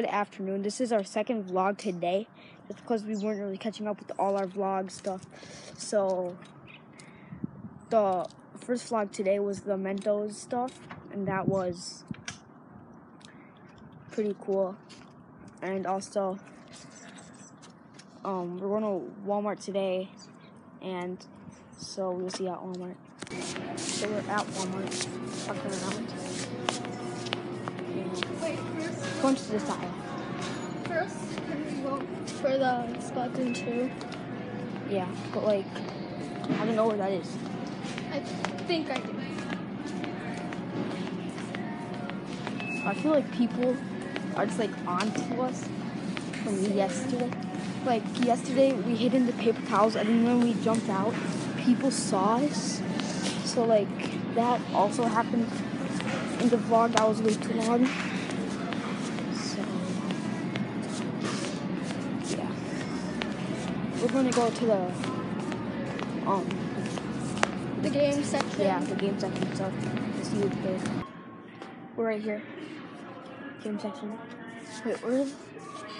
good afternoon. This is our second vlog today. It's because we weren't really catching up with all our vlog stuff. So the first vlog today was the Mentos stuff, and that was pretty cool. And also, um, we're going to Walmart today, and so we'll see you at Walmart. So we're at Walmart, Going to this aisle. first, can we go for the Splatoon 2? Yeah, but like, I don't know where that is. I think I do. I feel like people are just like on to us from yesterday. Like yesterday, we hid in the paper towels, and then when we jumped out, people saw us. So like that also happened in the vlog that was way too long. We're gonna go to the um The game section. yeah the game section. So let's see what it is. We're right here. Game section. Wait, where is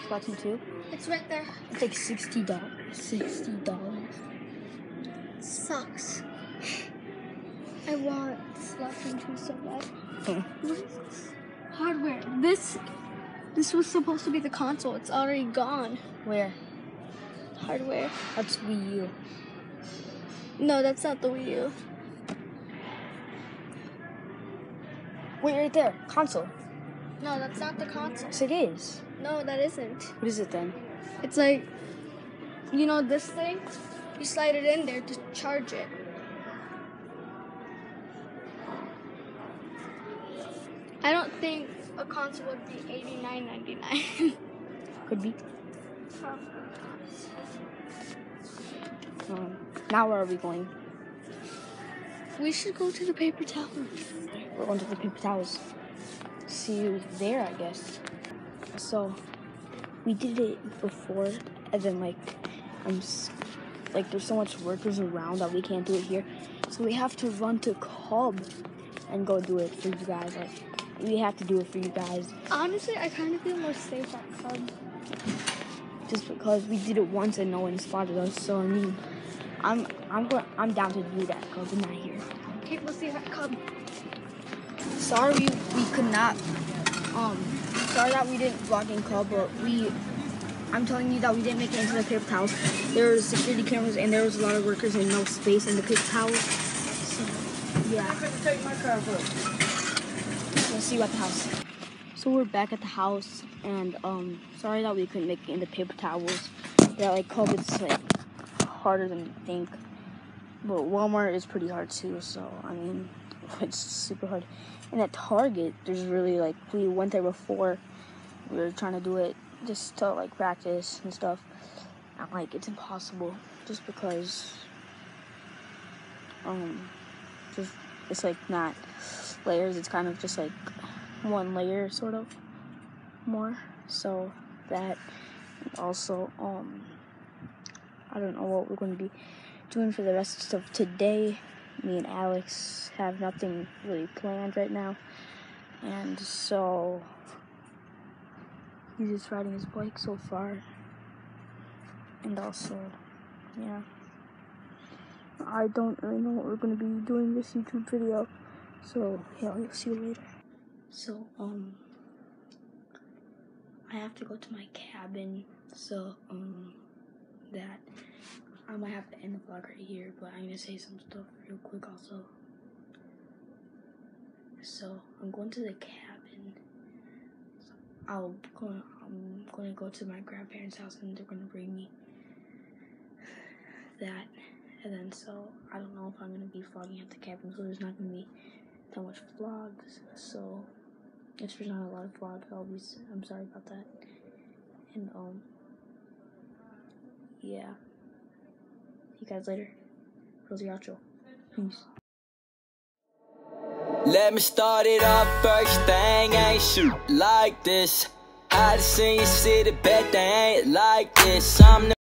Splatoon 2? It's right there. It's like sixty dollars. Sixty dollars. Sucks. I want Splatoon 2 so bad. What is this? Hardware. This this was supposed to be the console. It's already gone. Where? Hardware. That's Wii U. No, that's not the Wii U. Wait, right there. Console. No, that's not the console. Yes, it is. No, that isn't. What is it then? It's like, you know, this thing. You slide it in there to charge it. I don't think a console would be eighty nine ninety nine. Could be. Um, now where are we going? we should go to the paper towels. We're going to the paper towels. See you there, I guess. So, we did it before, and then like, I'm like, there's so much workers around that we can't do it here. So we have to run to Cub and go do it for you guys. Like, we have to do it for you guys Honestly, I kind of feel more safe at Cub. just because we did it once and no one spotted us. So I mean, I'm I'm going I'm down to do that because we're not here. Okay, we'll see you at Cub. Sorry we, we could not. Um, sorry that we didn't vlog in club, but we. I'm telling you that we didn't make it into the paper towels. There was security cameras and there was a lot of workers and no space in the paper towels. So yeah. We'll see you at the house. So we're back at the house and um, sorry that we couldn't make it in the paper towels. Yeah, like club it's like harder than you think. But Walmart is pretty hard too, so I mean, it's super hard. And at Target, there's really like we went there before. We were trying to do it just to like practice and stuff. I'm like it's impossible just because um just it's like not layers, it's kind of just like one layer sort of more. So that also um I don't know what we're going to be doing for the rest of today. Me and Alex have nothing really planned right now. And so he's just riding his bike so far. And also, yeah. I don't really know what we're gonna be doing this YouTube video. So yeah, you'll see you later. So, um I have to go to my cabin, so um that I might have to end the vlog right here, but I'm gonna say some stuff real quick also. So I'm going to the cabin. I'll go. I'm gonna go to my grandparents' house and they're gonna bring me that, and then so I don't know if I'm gonna be vlogging at the cabin, so there's not gonna be that much vlogs. So if there's not a lot of vlogs, I'll be. I'm sorry about that. And um, yeah. See you guys later. Rosie outro. Peace. Let me start it off first thing ain't shoot like this I just seen you see the bad thing ain't like this I'm